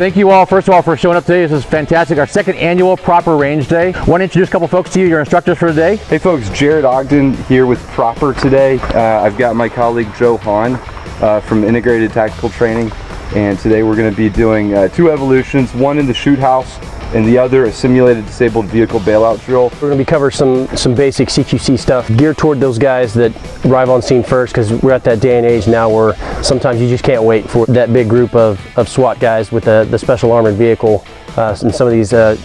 Thank you all, first of all, for showing up today. This is fantastic. Our second annual Propper Range Day. Want to introduce a couple folks to you, your instructors for today. Hey folks, Jared Ogden here with Propper today. Uh, I've got my colleague Joe Hahn uh, from Integrated Tactical Training, and today we're going to be doing uh, two evolutions, one in the shoot house and the other a simulated disabled vehicle bailout drill. We're going to be covering some some basic CQC stuff geared toward those guys that arrive on scene first because we're at that day and age now where sometimes you just can't wait for that big group of, of SWAT guys with the, the special armored vehicle uh, and some of these uh,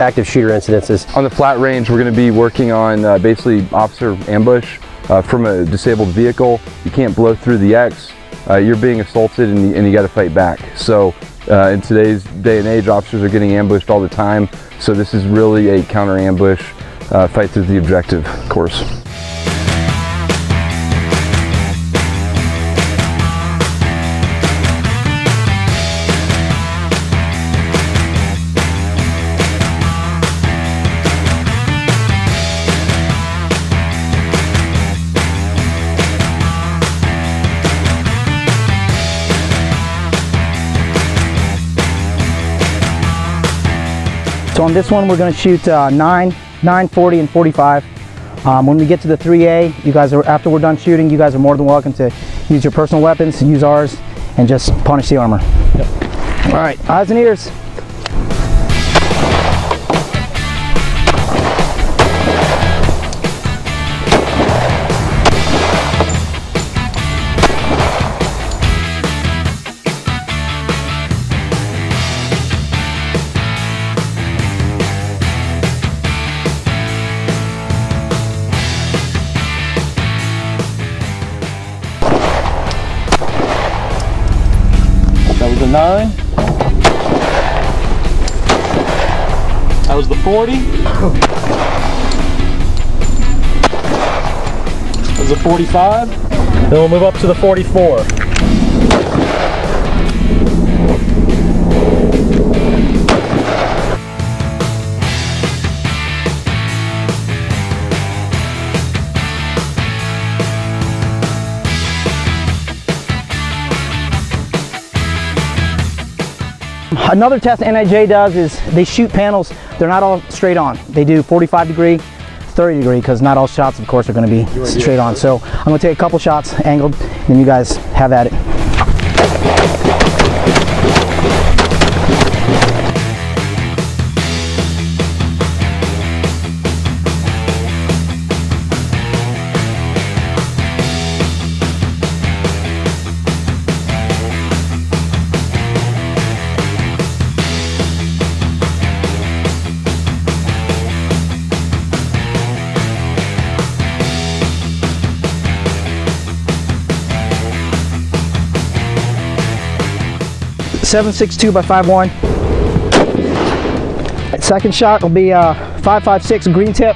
active shooter incidences. On the flat range we're going to be working on uh, basically officer ambush uh, from a disabled vehicle. You can't blow through the X. Uh, you're being assaulted and you, you got to fight back. So uh, in today's day and age, officers are getting ambushed all the time, so this is really a counter ambush, uh, fight through the objective course. So on this one, we're gonna shoot uh, 9, 9, 40, and 45. Um, when we get to the 3A, you guys are, after we're done shooting, you guys are more than welcome to use your personal weapons, use ours, and just punish the armor. Yep. All right, eyes and ears. Was nine. That was the 40. That was the 45. Then we'll move up to the 44. Another test NIJ does is they shoot panels, they're not all straight on. They do 45 degree, 30 degree, because not all shots, of course, are gonna be straight on. So I'm gonna take a couple shots angled, and you guys have at it. Seven six two by five one. Second shot will be uh, five five six green tip.